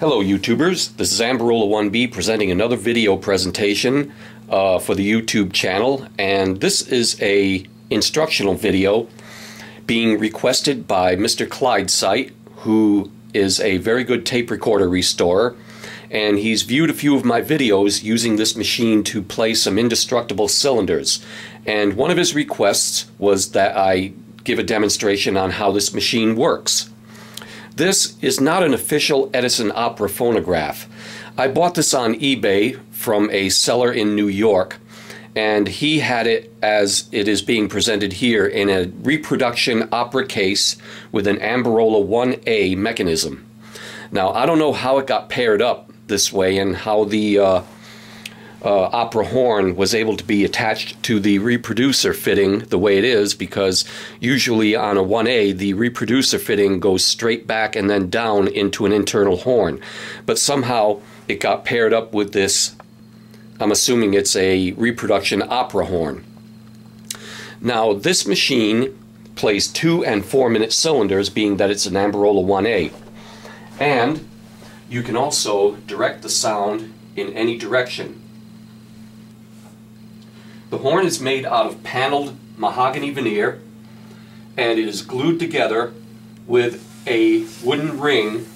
Hello YouTubers, this is Amberola 1B presenting another video presentation uh, for the YouTube channel and this is a instructional video being requested by Mr. Clydesight who is a very good tape recorder restorer and he's viewed a few of my videos using this machine to play some indestructible cylinders and one of his requests was that I give a demonstration on how this machine works. This is not an official Edison opera phonograph. I bought this on eBay from a seller in New York, and he had it as it is being presented here in a reproduction opera case with an Amberola 1A mechanism. Now, I don't know how it got paired up this way and how the uh, uh, opera horn was able to be attached to the reproducer fitting the way it is because usually on a 1A the reproducer fitting goes straight back and then down into an internal horn. But somehow it got paired up with this I'm assuming it's a reproduction opera horn. Now this machine plays two and four minute cylinders being that it's an Amberola 1A and you can also direct the sound in any direction the horn is made out of paneled mahogany veneer and it is glued together with a wooden ring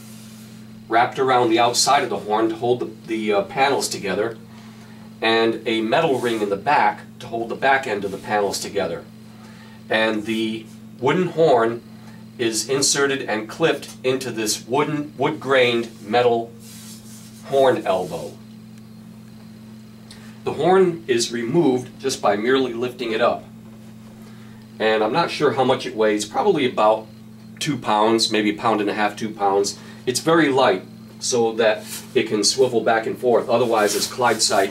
wrapped around the outside of the horn to hold the, the uh, panels together and a metal ring in the back to hold the back end of the panels together. And the wooden horn is inserted and clipped into this wooden, wood-grained metal horn elbow. The horn is removed just by merely lifting it up. And I'm not sure how much it weighs, probably about two pounds, maybe a pound and a half, two pounds. It's very light so that it can swivel back and forth. Otherwise, as Clydesight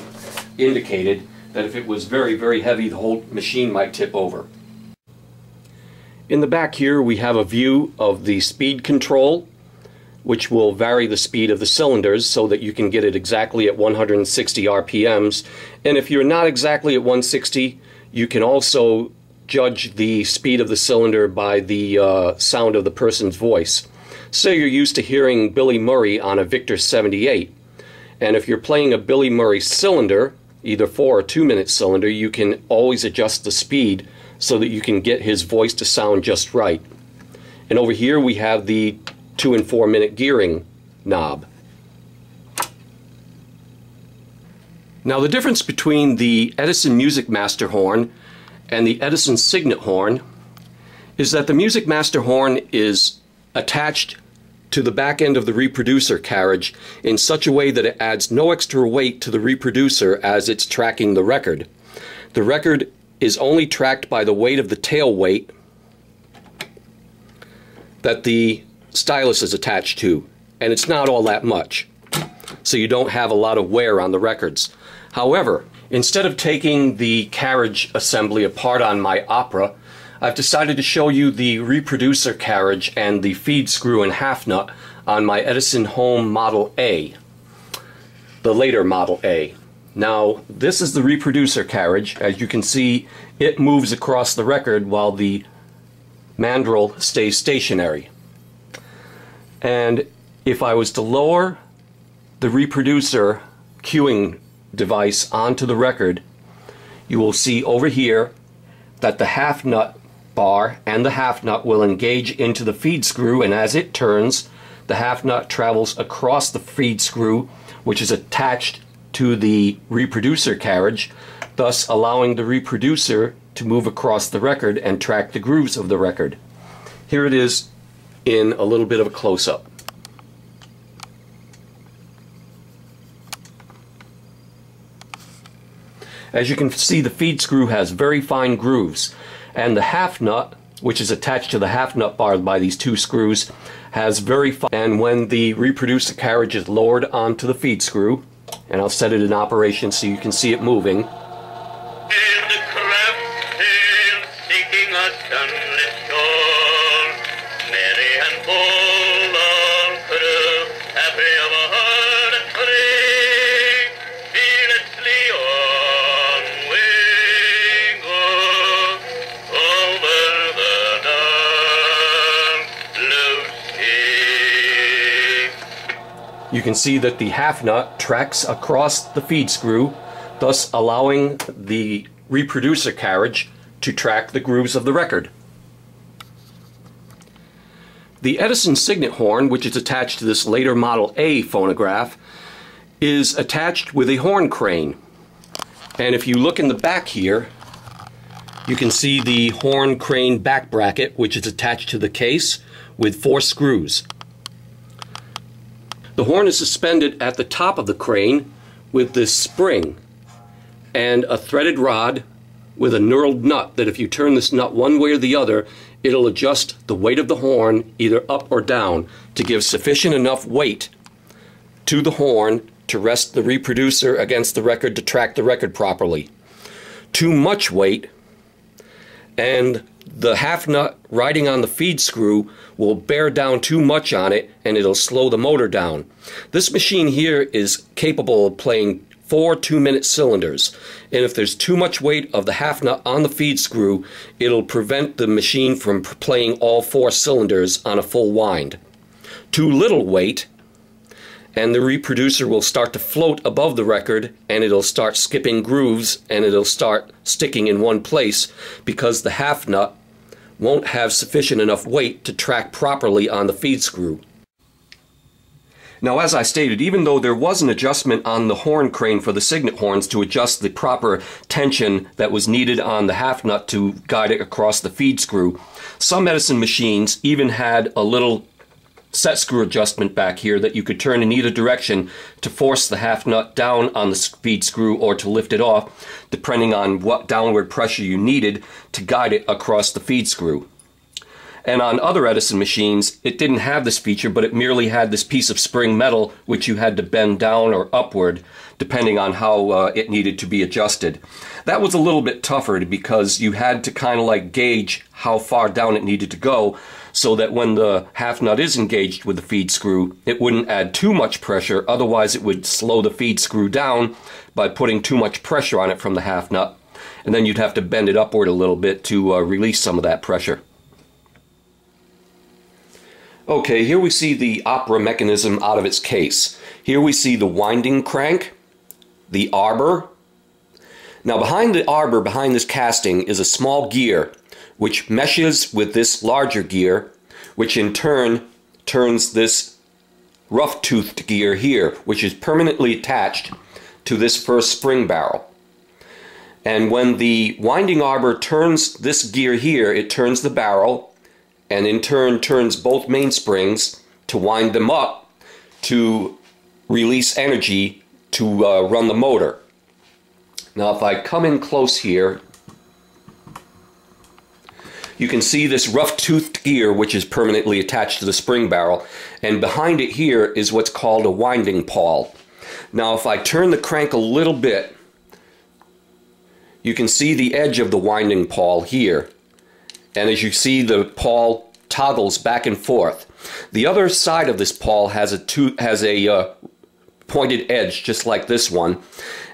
indicated, that if it was very, very heavy, the whole machine might tip over. In the back here, we have a view of the speed control which will vary the speed of the cylinders so that you can get it exactly at 160 RPMs. And if you're not exactly at 160, you can also judge the speed of the cylinder by the uh, sound of the person's voice. Say you're used to hearing Billy Murray on a Victor 78, and if you're playing a Billy Murray cylinder, either four or two minute cylinder, you can always adjust the speed so that you can get his voice to sound just right. And over here we have the two and four minute gearing knob. Now the difference between the Edison Music Master horn and the Edison Signet horn is that the Music Master horn is attached to the back end of the reproducer carriage in such a way that it adds no extra weight to the reproducer as it's tracking the record. The record is only tracked by the weight of the tail weight that the stylus is attached to, and it's not all that much. So you don't have a lot of wear on the records. However, instead of taking the carriage assembly apart on my Opera, I've decided to show you the reproducer carriage and the feed screw and half nut on my Edison Home Model A, the later Model A. Now, this is the reproducer carriage. As you can see, it moves across the record while the mandrel stays stationary. And if I was to lower the reproducer cueing device onto the record, you will see over here that the half nut bar and the half nut will engage into the feed screw and as it turns the half nut travels across the feed screw which is attached to the reproducer carriage thus allowing the reproducer to move across the record and track the grooves of the record. Here it is in a little bit of a close-up. As you can see, the feed screw has very fine grooves, and the half nut, which is attached to the half nut bar by these two screws, has very fine. And when the reproducer carriage is lowered onto the feed screw, and I'll set it in operation so you can see it moving. Can see that the half nut tracks across the feed screw, thus allowing the reproducer carriage to track the grooves of the record. The Edison Signet horn, which is attached to this later Model A phonograph, is attached with a horn crane. And if you look in the back here, you can see the horn crane back bracket, which is attached to the case with four screws. The horn is suspended at the top of the crane with this spring and a threaded rod with a knurled nut that if you turn this nut one way or the other, it'll adjust the weight of the horn either up or down to give sufficient enough weight to the horn to rest the reproducer against the record to track the record properly. Too much weight and the half nut riding on the feed screw will bear down too much on it and it'll slow the motor down. This machine here is capable of playing four two minute cylinders and if there's too much weight of the half nut on the feed screw it'll prevent the machine from playing all four cylinders on a full wind. Too little weight and the reproducer will start to float above the record and it'll start skipping grooves and it'll start sticking in one place because the half nut won't have sufficient enough weight to track properly on the feed screw. Now as I stated, even though there was an adjustment on the horn crane for the signet horns to adjust the proper tension that was needed on the half nut to guide it across the feed screw, some Edison machines even had a little set screw adjustment back here that you could turn in either direction to force the half nut down on the feed screw or to lift it off, depending on what downward pressure you needed to guide it across the feed screw. And on other Edison machines, it didn't have this feature, but it merely had this piece of spring metal which you had to bend down or upward depending on how uh, it needed to be adjusted. That was a little bit tougher because you had to kind of like gauge how far down it needed to go so that when the half nut is engaged with the feed screw, it wouldn't add too much pressure, otherwise it would slow the feed screw down by putting too much pressure on it from the half nut, and then you'd have to bend it upward a little bit to uh, release some of that pressure. Okay, here we see the opera mechanism out of its case. Here we see the winding crank, the arbor. Now behind the arbor, behind this casting, is a small gear which meshes with this larger gear, which in turn turns this rough-toothed gear here, which is permanently attached to this first spring barrel. And when the winding arbor turns this gear here, it turns the barrel and in turn turns both mainsprings to wind them up to release energy to uh, run the motor. Now if I come in close here, you can see this rough-toothed gear which is permanently attached to the spring barrel and behind it here is what's called a winding pawl. Now if I turn the crank a little bit you can see the edge of the winding pawl here and as you see the pawl toggles back and forth. The other side of this pawl has a, has a uh, pointed edge just like this one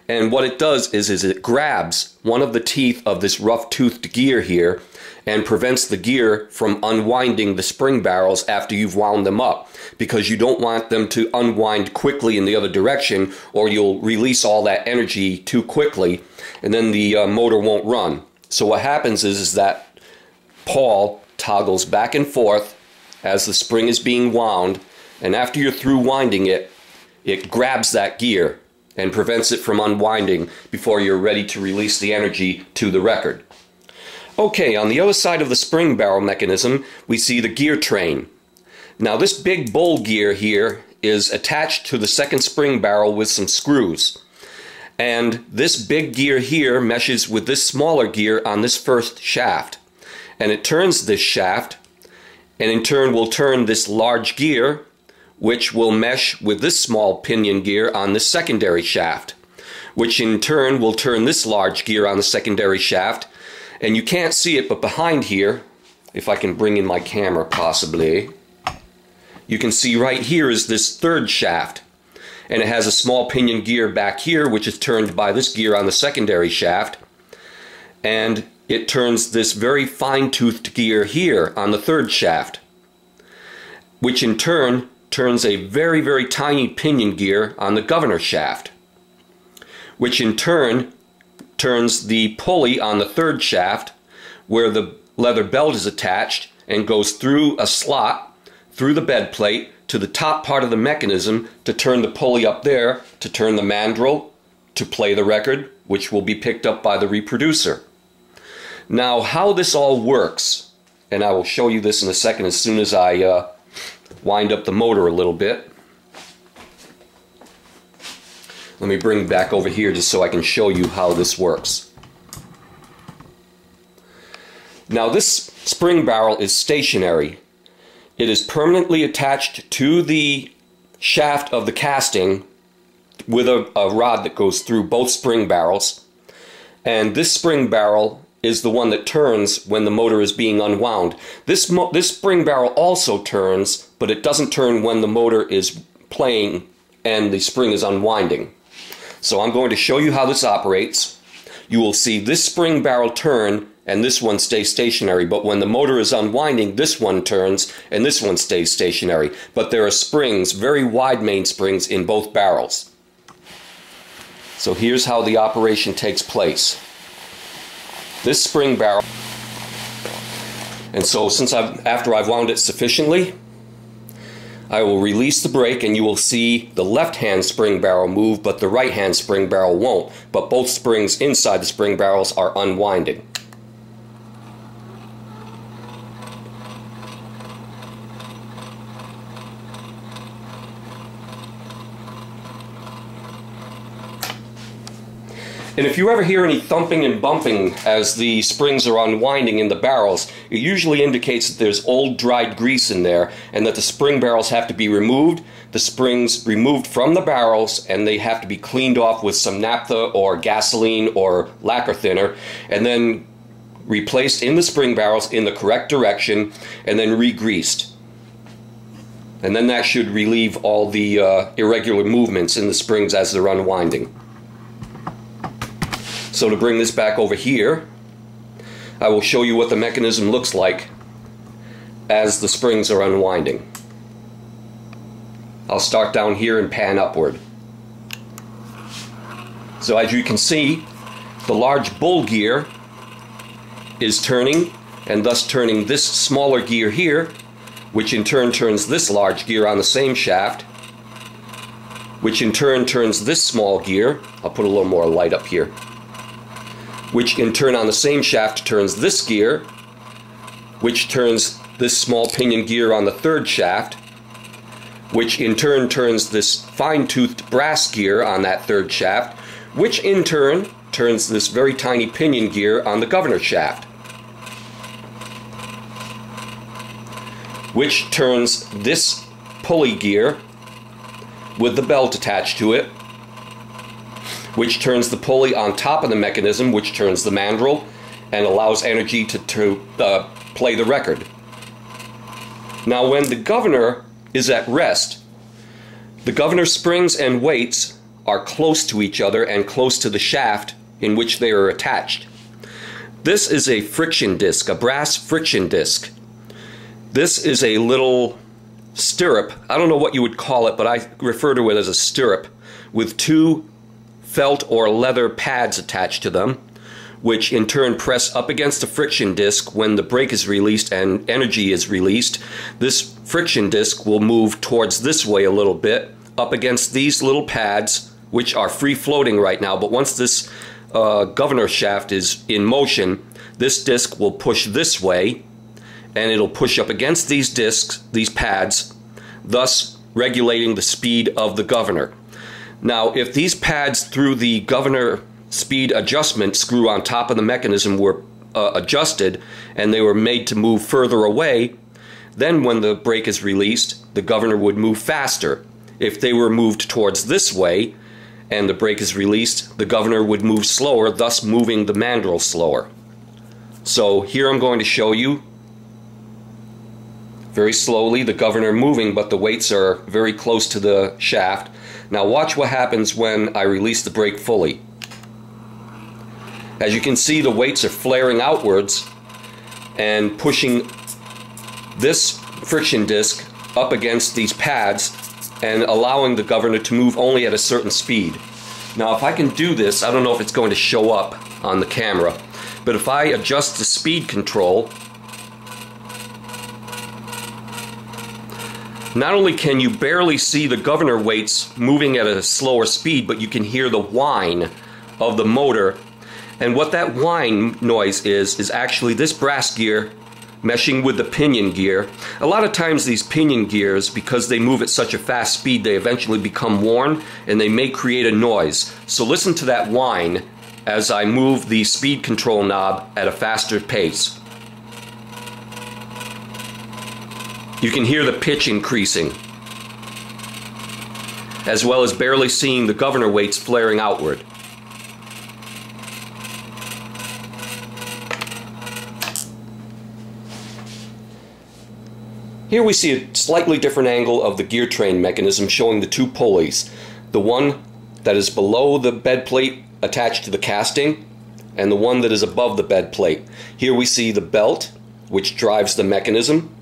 and what it does is, is it grabs one of the teeth of this rough-toothed gear here and prevents the gear from unwinding the spring barrels after you've wound them up because you don't want them to unwind quickly in the other direction or you'll release all that energy too quickly and then the uh, motor won't run. So what happens is, is that pawl toggles back and forth as the spring is being wound and after you're through winding it, it grabs that gear and prevents it from unwinding before you're ready to release the energy to the record. Okay, on the other side of the spring barrel mechanism, we see the gear train. Now this big bull gear here is attached to the second spring barrel with some screws. And this big gear here meshes with this smaller gear on this first shaft. And it turns this shaft, and in turn will turn this large gear, which will mesh with this small pinion gear on the secondary shaft, which in turn will turn this large gear on the secondary shaft, and you can't see it, but behind here, if I can bring in my camera possibly, you can see right here is this third shaft. And it has a small pinion gear back here, which is turned by this gear on the secondary shaft. And it turns this very fine-toothed gear here on the third shaft, which in turn turns a very, very tiny pinion gear on the governor shaft, which in turn turns the pulley on the third shaft where the leather belt is attached and goes through a slot through the bed plate to the top part of the mechanism to turn the pulley up there to turn the mandrel to play the record, which will be picked up by the reproducer. Now, how this all works, and I will show you this in a second as soon as I uh, wind up the motor a little bit. Let me bring back over here just so I can show you how this works. Now this spring barrel is stationary. It is permanently attached to the shaft of the casting with a, a, rod that goes through both spring barrels. And this spring barrel is the one that turns when the motor is being unwound. This, this spring barrel also turns, but it doesn't turn when the motor is playing and the spring is unwinding. So I'm going to show you how this operates. You will see this spring barrel turn and this one stays stationary. But when the motor is unwinding, this one turns and this one stays stationary. But there are springs, very wide main springs in both barrels. So here's how the operation takes place. This spring barrel, and so since I've, after I've wound it sufficiently, I will release the brake and you will see the left hand spring barrel move, but the right hand spring barrel won't. But both springs inside the spring barrels are unwinding. And if you ever hear any thumping and bumping as the springs are unwinding in the barrels, it usually indicates that there's old dried grease in there and that the spring barrels have to be removed, the springs removed from the barrels, and they have to be cleaned off with some naphtha or gasoline or lacquer thinner, and then replaced in the spring barrels in the correct direction, and then re-greased. And then that should relieve all the uh, irregular movements in the springs as they're unwinding. So to bring this back over here, I will show you what the mechanism looks like as the springs are unwinding. I'll start down here and pan upward. So as you can see, the large bull gear is turning and thus turning this smaller gear here, which in turn turns this large gear on the same shaft, which in turn turns this small gear. I'll put a little more light up here which in turn on the same shaft turns this gear, which turns this small pinion gear on the third shaft, which in turn turns this fine-toothed brass gear on that third shaft, which in turn turns this very tiny pinion gear on the governor shaft, which turns this pulley gear with the belt attached to it, which turns the pulley on top of the mechanism, which turns the mandrel and allows energy to, to uh, play the record. Now, when the governor is at rest, the governor springs and weights are close to each other and close to the shaft in which they are attached. This is a friction disc, a brass friction disc. This is a little stirrup. I don't know what you would call it, but I refer to it as a stirrup with two felt or leather pads attached to them, which in turn press up against the friction disc when the brake is released and energy is released. This friction disc will move towards this way a little bit, up against these little pads, which are free floating right now, but once this uh, governor shaft is in motion, this disc will push this way, and it'll push up against these discs, these pads, thus regulating the speed of the governor. Now, if these pads through the governor speed adjustment screw on top of the mechanism were uh, adjusted and they were made to move further away, then when the brake is released, the governor would move faster. If they were moved towards this way and the brake is released, the governor would move slower, thus moving the mandrel slower. So here I'm going to show you very slowly the governor moving, but the weights are very close to the shaft. Now watch what happens when I release the brake fully. As you can see, the weights are flaring outwards and pushing this friction disc up against these pads and allowing the governor to move only at a certain speed. Now if I can do this, I don't know if it's going to show up on the camera, but if I adjust the speed control, not only can you barely see the governor weights moving at a slower speed, but you can hear the whine of the motor. And what that whine noise is, is actually this brass gear meshing with the pinion gear. A lot of times these pinion gears, because they move at such a fast speed, they eventually become worn and they may create a noise. So listen to that whine as I move the speed control knob at a faster pace. You can hear the pitch increasing, as well as barely seeing the governor weights flaring outward. Here we see a slightly different angle of the gear train mechanism showing the two pulleys. The one that is below the bed plate attached to the casting and the one that is above the bed plate. Here we see the belt which drives the mechanism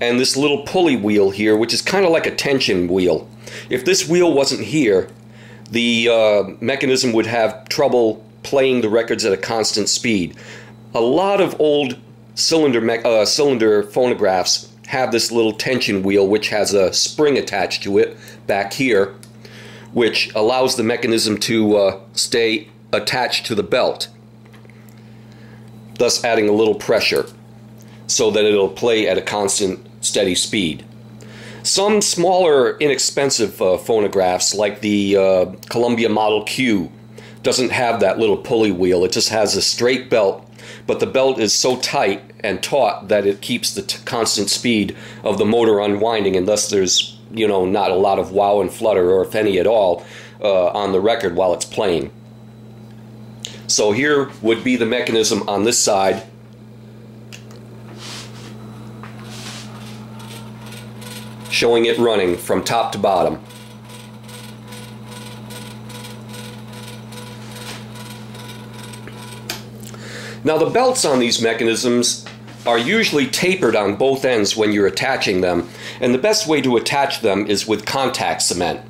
and this little pulley wheel here which is kind of like a tension wheel. If this wheel wasn't here the uh, mechanism would have trouble playing the records at a constant speed. A lot of old cylinder, uh, cylinder phonographs have this little tension wheel which has a spring attached to it back here which allows the mechanism to uh, stay attached to the belt thus adding a little pressure so that it'll play at a constant steady speed. Some smaller inexpensive uh, phonographs like the uh, Columbia Model Q doesn't have that little pulley wheel it just has a straight belt but the belt is so tight and taut that it keeps the constant speed of the motor unwinding, and thus there's you know not a lot of wow and flutter, or if any at all, uh, on the record while it's playing. So here would be the mechanism on this side. Showing it running from top to bottom. Now the belts on these mechanisms are usually tapered on both ends when you're attaching them, and the best way to attach them is with contact cement.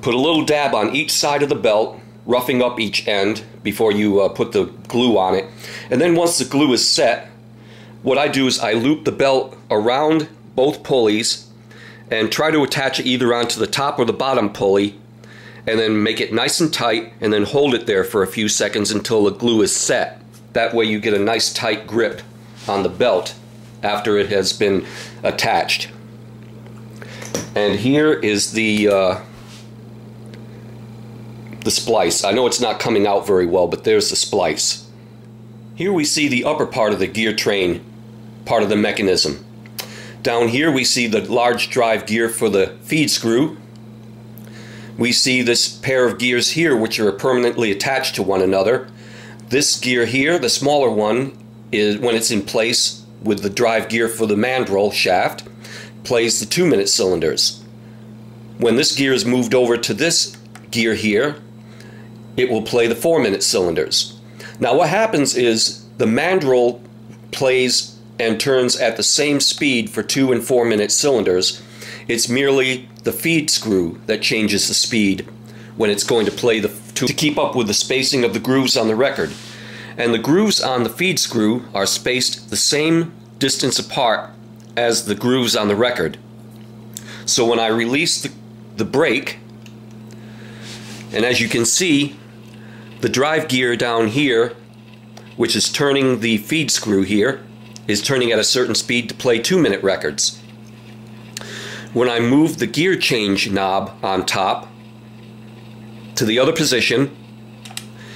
Put a little dab on each side of the belt, roughing up each end before you uh, put the glue on it, and then once the glue is set, what I do is I loop the belt around both pulleys and try to attach it either onto the top or the bottom pulley and then make it nice and tight and then hold it there for a few seconds until the glue is set. That way you get a nice tight grip on the belt after it has been attached. And here is the uh, the splice. I know it's not coming out very well, but there's the splice. Here we see the upper part of the gear train, part of the mechanism. Down here we see the large drive gear for the feed screw. We see this pair of gears here which are permanently attached to one another this gear here, the smaller one, is when it's in place with the drive gear for the mandrel shaft, plays the two minute cylinders. When this gear is moved over to this gear here, it will play the four minute cylinders. Now what happens is the mandrel plays and turns at the same speed for two and four minute cylinders. It's merely the feed screw that changes the speed when it's going to play the to, to keep up with the spacing of the grooves on the record. And the grooves on the feed screw are spaced the same distance apart as the grooves on the record. So when I release the, the brake, and as you can see, the drive gear down here, which is turning the feed screw here, is turning at a certain speed to play two minute records. When I move the gear change knob on top, to the other position.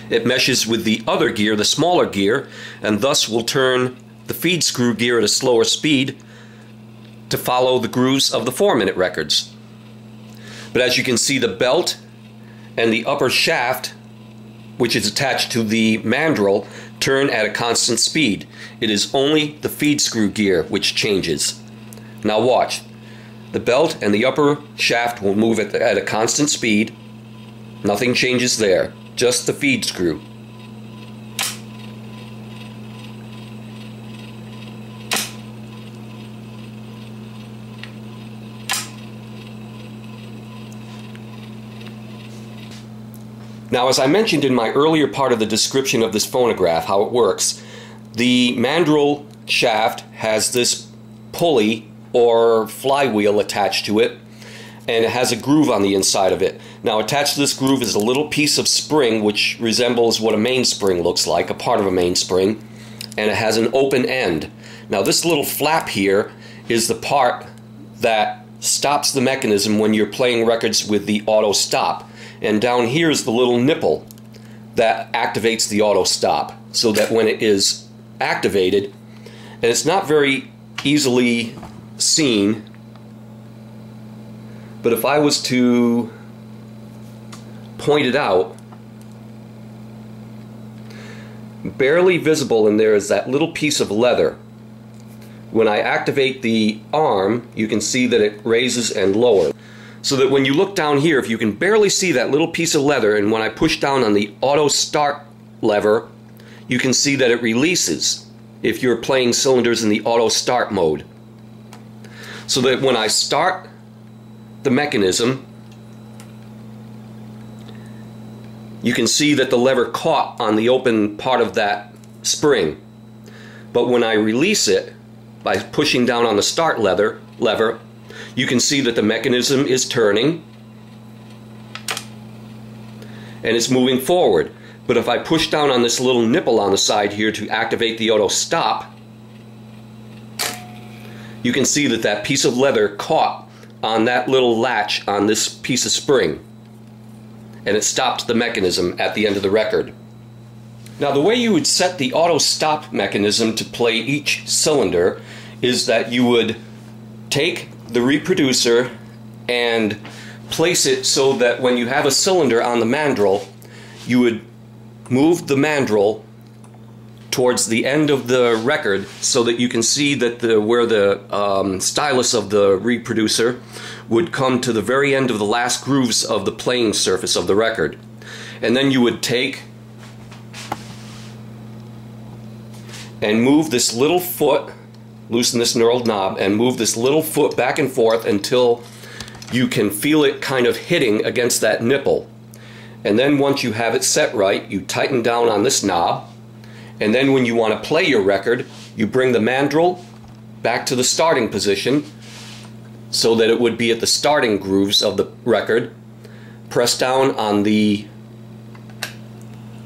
It meshes with the other gear, the smaller gear, and thus will turn the feed screw gear at a slower speed to follow the grooves of the 4-minute records. But as you can see, the belt and the upper shaft, which is attached to the mandrel, turn at a constant speed. It is only the feed screw gear which changes. Now watch. The belt and the upper shaft will move at, the, at a constant speed, Nothing changes there, just the feed screw. Now, as I mentioned in my earlier part of the description of this phonograph, how it works, the mandrel shaft has this pulley or flywheel attached to it, and it has a groove on the inside of it. Now, attached to this groove is a little piece of spring which resembles what a mainspring looks like, a part of a mainspring, and it has an open end. Now, this little flap here is the part that stops the mechanism when you're playing records with the auto stop. And down here is the little nipple that activates the auto stop so that when it is activated, and it's not very easily seen, but if I was to point it out, barely visible in there is that little piece of leather. When I activate the arm, you can see that it raises and lowers so that when you look down here, if you can barely see that little piece of leather, and when I push down on the auto start lever, you can see that it releases if you're playing cylinders in the auto start mode. So that when I start the mechanism, you can see that the lever caught on the open part of that spring. But when I release it by pushing down on the start lever, lever you can see that the mechanism is turning and it's moving forward. But if I push down on this little nipple on the side here to activate the auto stop, you can see that that piece of leather caught on that little latch on this piece of spring and it stopped the mechanism at the end of the record. Now the way you would set the auto stop mechanism to play each cylinder is that you would take the reproducer and place it so that when you have a cylinder on the mandrel, you would move the mandrel towards the end of the record so that you can see that the where the um, stylus of the reproducer would come to the very end of the last grooves of the playing surface of the record. And then you would take and move this little foot loosen this knurled knob and move this little foot back and forth until you can feel it kind of hitting against that nipple. And then once you have it set right, you tighten down on this knob. And then when you want to play your record, you bring the mandrel back to the starting position so that it would be at the starting grooves of the record. Press down on the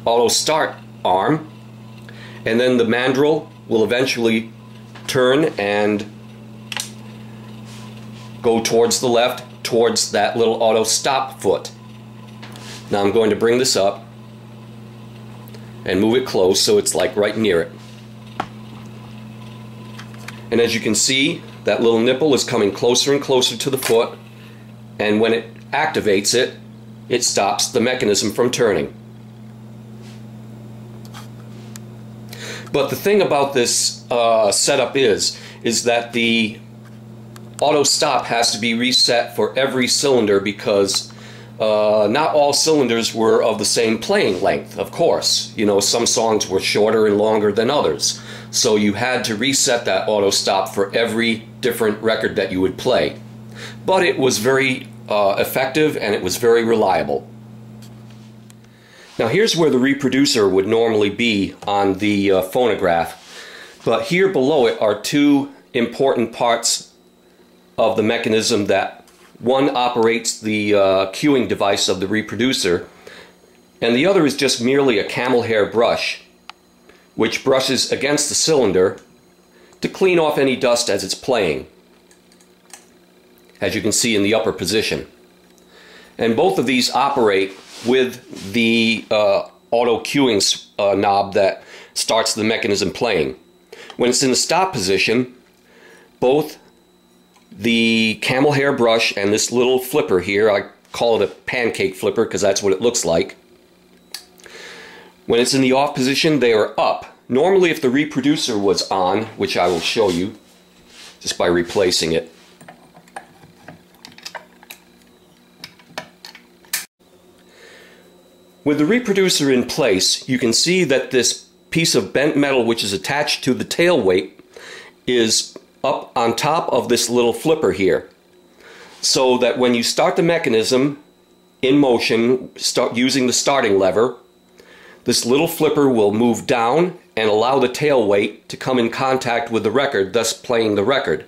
auto start arm and then the mandrel will eventually turn and go towards the left towards that little auto stop foot. Now I'm going to bring this up and move it close so it's like right near it. And as you can see, that little nipple is coming closer and closer to the foot and when it activates it, it stops the mechanism from turning. But the thing about this uh, setup is, is that the auto stop has to be reset for every cylinder because uh, not all cylinders were of the same playing length, of course. You know, some songs were shorter and longer than others. So you had to reset that auto stop for every different record that you would play. But it was very uh, effective and it was very reliable. Now here's where the reproducer would normally be on the uh, phonograph. But here below it are two important parts of the mechanism that one operates the uh, cueing device of the reproducer and the other is just merely a camel hair brush which brushes against the cylinder to clean off any dust as it's playing as you can see in the upper position. And both of these operate with the uh, auto cueing uh, knob that starts the mechanism playing. When it's in the stop position, both the camel hair brush and this little flipper here, I call it a pancake flipper because that's what it looks like. When it's in the off position, they are up. Normally if the reproducer was on, which I will show you just by replacing it, With the reproducer in place, you can see that this piece of bent metal which is attached to the tail weight is up on top of this little flipper here. So that when you start the mechanism, in motion start using the starting lever, this little flipper will move down and allow the tail weight to come in contact with the record, thus playing the record.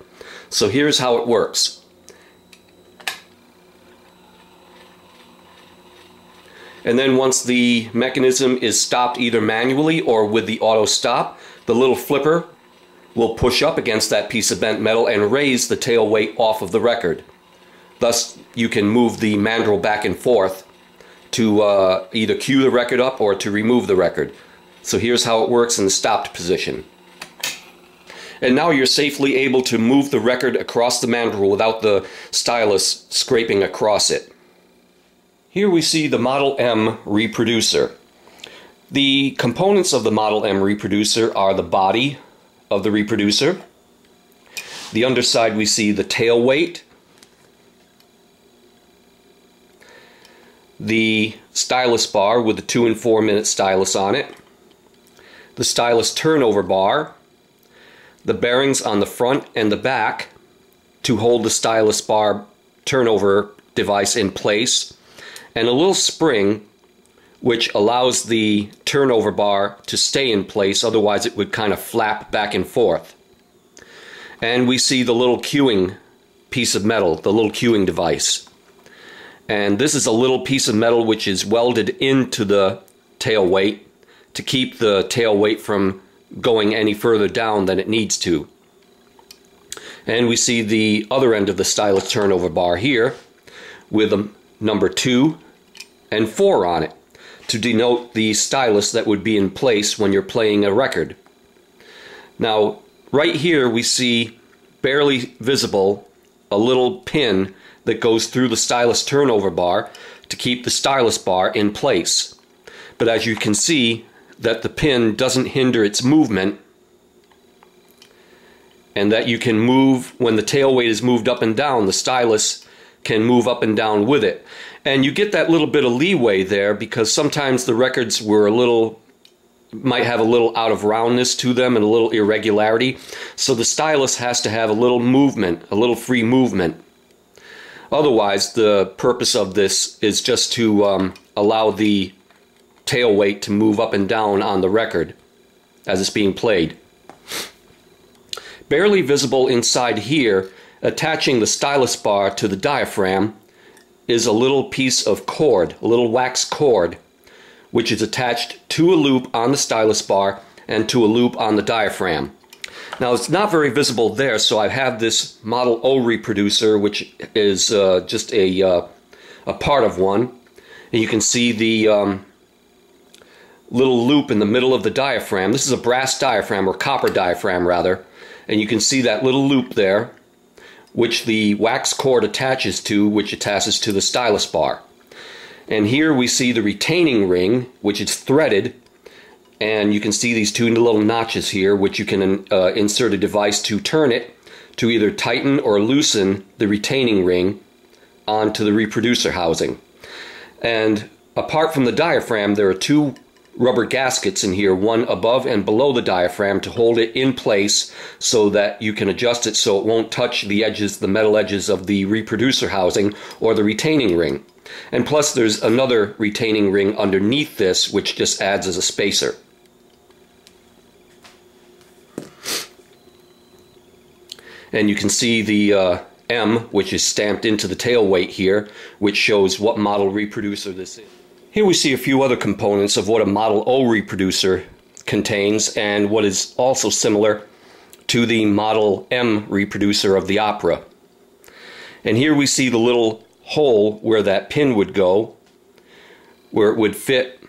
So here's how it works. And then once the mechanism is stopped either manually or with the auto stop, the little flipper will push up against that piece of bent metal and raise the tail weight off of the record. Thus, you can move the mandrel back and forth to uh, either cue the record up or to remove the record. So here's how it works in the stopped position. And now you're safely able to move the record across the mandrel without the stylus scraping across it. Here we see the Model M reproducer. The components of the Model M reproducer are the body of the reproducer. The underside we see the tail weight, the stylus bar with the 2 and 4 minute stylus on it, the stylus turnover bar, the bearings on the front and the back to hold the stylus bar turnover device in place, and a little spring which allows the turnover bar to stay in place, otherwise it would kind of flap back and forth. And we see the little cueing piece of metal, the little cueing device. And this is a little piece of metal which is welded into the tail weight to keep the tail weight from going any further down than it needs to. And we see the other end of the stylus turnover bar here with a number 2 and 4 on it to denote the stylus that would be in place when you're playing a record. Now, right here we see barely visible a little pin that goes through the stylus turnover bar to keep the stylus bar in place. But as you can see, that the pin doesn't hinder its movement and that you can move when the tail weight is moved up and down, the stylus can move up and down with it. And you get that little bit of leeway there because sometimes the records were a little might have a little out of roundness to them and a little irregularity. So the stylus has to have a little movement, a little free movement. Otherwise, the purpose of this is just to um, allow the tail weight to move up and down on the record as it's being played. Barely visible inside here, attaching the stylus bar to the diaphragm, is a little piece of cord, a little wax cord, which is attached to a loop on the stylus bar and to a loop on the diaphragm. Now it's not very visible there, so I have this Model O reproducer, which is uh, just a, uh, a part of one. And you can see the um, little loop in the middle of the diaphragm. This is a brass diaphragm, or copper diaphragm rather. And you can see that little loop there, which the wax cord attaches to, which attaches to the stylus bar. And here we see the retaining ring, which is threaded and you can see these two little notches here which you can uh, insert a device to turn it to either tighten or loosen the retaining ring onto the reproducer housing. And apart from the diaphragm there are two rubber gaskets in here, one above and below the diaphragm to hold it in place so that you can adjust it so it won't touch the edges, the metal edges of the reproducer housing or the retaining ring. And plus there's another retaining ring underneath this which just adds as a spacer. and you can see the uh, M, which is stamped into the tail weight here, which shows what model reproducer this is. Here we see a few other components of what a Model O reproducer contains and what is also similar to the Model M reproducer of the Opera. And here we see the little hole where that pin would go, where it would fit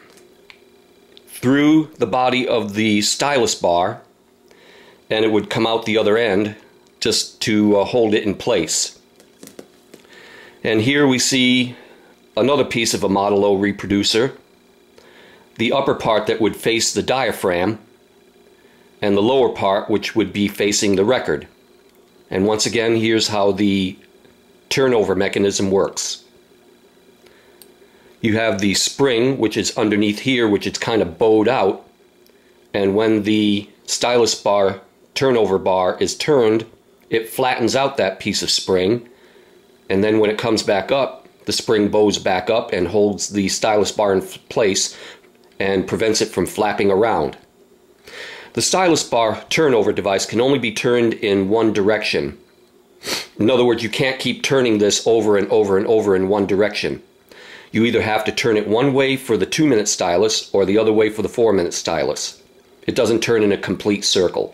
through the body of the stylus bar and it would come out the other end just to uh, hold it in place. And here we see another piece of a Model O reproducer, the upper part that would face the diaphragm, and the lower part which would be facing the record. And once again, here's how the turnover mechanism works. You have the spring, which is underneath here, which is kind of bowed out, and when the stylus bar turnover bar is turned, it flattens out that piece of spring and then when it comes back up The spring bows back up and holds the stylus bar in place and prevents it from flapping around. The stylus bar turnover device can only be turned in one direction. In other words, you can't keep turning this over and over and over in one direction. You either have to turn it one way for the two minute stylus or the other way for the four minute stylus. It doesn't turn in a complete circle.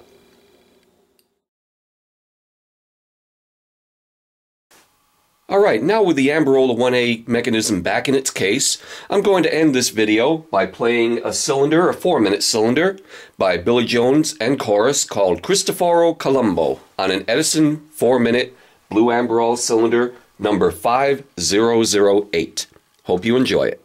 Alright, now with the Amberola 1A mechanism back in its case, I'm going to end this video by playing a cylinder, a 4-minute cylinder, by Billy Jones and chorus called Cristoforo Colombo on an Edison 4-minute Blue Amberola cylinder number 5008. Hope you enjoy it.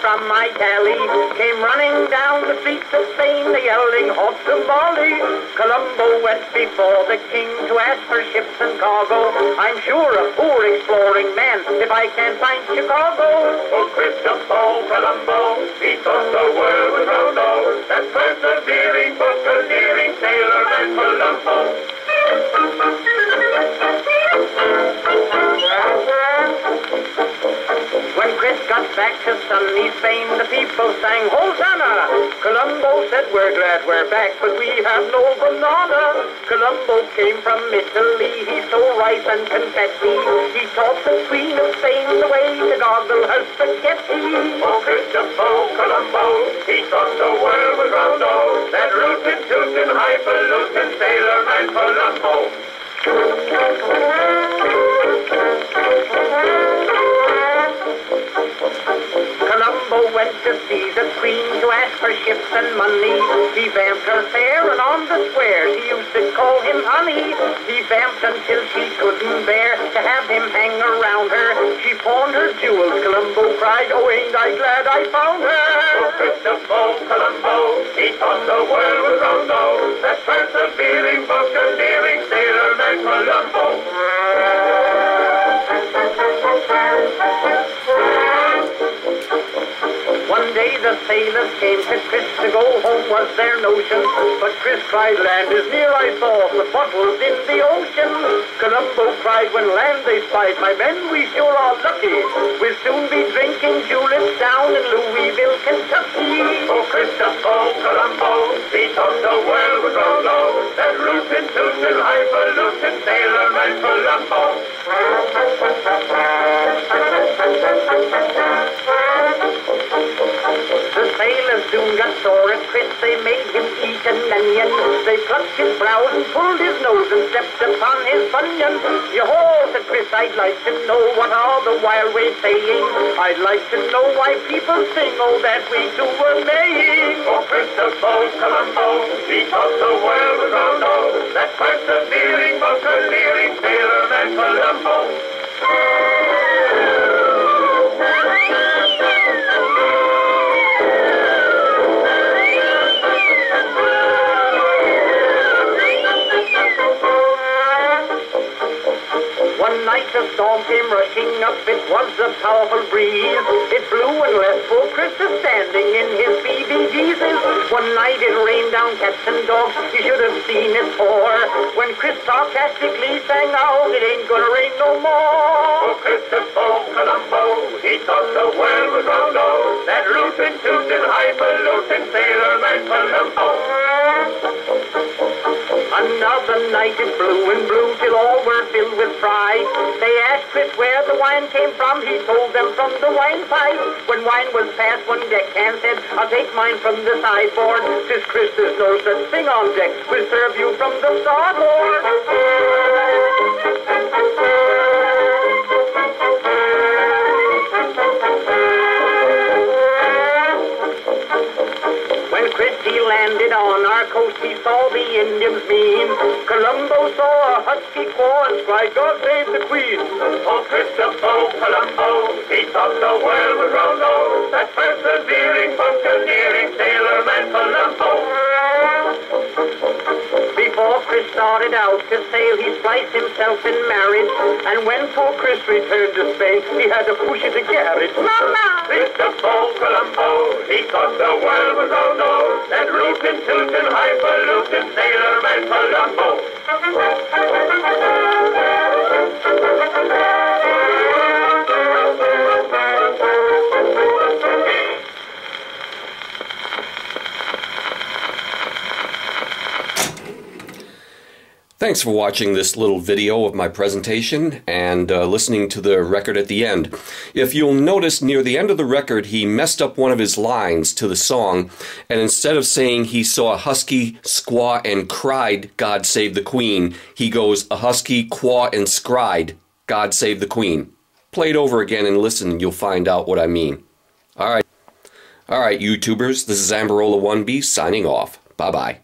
From Italy came running down the streets of Spain, the yelling, "Hot tamale!" Colombo went before the king to ask for ships and cargo. I'm sure a poor exploring man if I can't find Chicago. Oh, Christopher Colombo, he thought the world was round, oh, that persevering, buccaneering sailor man Colombo. People sang Hosanna. Colombo said, We're glad we're back, but we have no banana. Colombo came from Italy, he stole rice and confetti. He taught the Queen of Spain the way to goggle her spaghetti. Oh, Christopher Colombo, he thought the world was round, oh, that rootin' tootin' highfalutin sailor man Colombo. Money. He vamped her fair, and on the square she used to call him honey. He vamped until she couldn't bear to have him hang around her. She pawned her jewels. Colombo cried, Oh, ain't I glad I found her. Oh? Christopher Colombo, he thought the world was round, oh, that persevering, buccaneering sailor man Colombo. One day the sailors came to Chris to go home was their notion. But Chris cried, land is near, I saw the bottles in the ocean. Columbo cried, when land they spied, my men, we sure are lucky. We'll soon be drinking juleps down in Louisville, Kentucky. Oh, Christopher Columbo, he thought the world was round, oh, that rootin' tootin' highfalutin sailor man Colombo. Soon got sore they made him eat an onion. They plucked his brows and pulled his nose and stepped upon his bunion. Yo-ho, said Chris, I'd like to know what are the wild ways saying. I'd like to know why people sing all that we do a maying. Oh, Christopher Columbo, he thought the world round, oh, that persevering, buccaneering sailor man Colombo. Storm came rushing up, it was a powerful breeze. It blew and left poor Chris standing in his BVDs. One night it rained down cats and dogs, you should have seen it pour. When Chris sarcastically sang out, it ain't gonna rain no more. Oh, Christopher oh, Colombo, he thought the world was round, oh, that rootin' tootin' highfalutin sailor man Colombo. Another night it blew and blew till all were filled with pride. They asked Chris where the wine came from. He told them from the wine pipe. When wine was passed, one deckhand said, I'll take mine from the sideboard. Says Chris, there's no such thing on deck. We'll serve you from the starboard. Landed on our coast, he saw the Indians mean. Colombo saw a husky and cried, God save the Queen. Oh, Christopher Colombo, he thought the world was round, oh, that persevering, buccaneering sailor man Colombo. Before Chris started out, to sail, he spliced himself in marriage. And when poor Chris returned to Spain, he had to push it to Garrett. Mama! Christopher Colombo, he thought the world was round, oh, that rootin' tootin' highfalutin sailor man Colombo. Thanks for watching this little video of my presentation and uh, listening to the record at the end. If you'll notice near the end of the record, he messed up one of his lines to the song, and instead of saying he saw a husky squaw and cried, God save the Queen, he goes, a husky quaw and scried, God save the Queen. Play it over again and listen, you'll find out what I mean. All right. All right, YouTubers, this is Amberola 1B signing off. Bye bye.